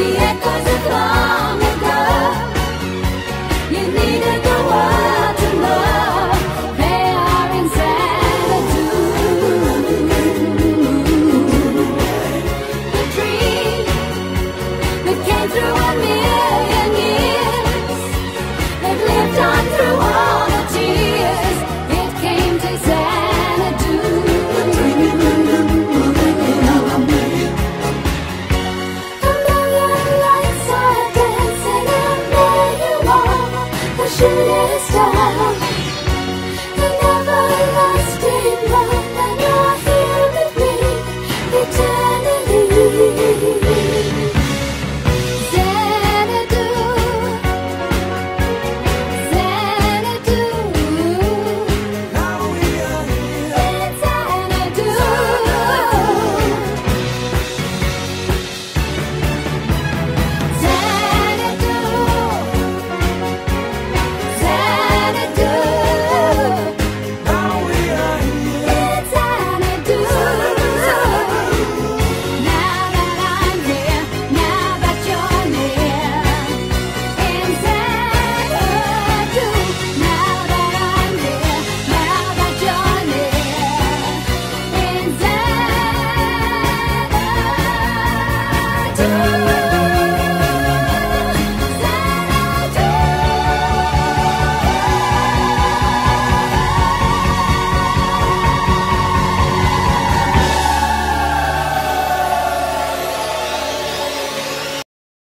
e é coisa nossa. shoot us.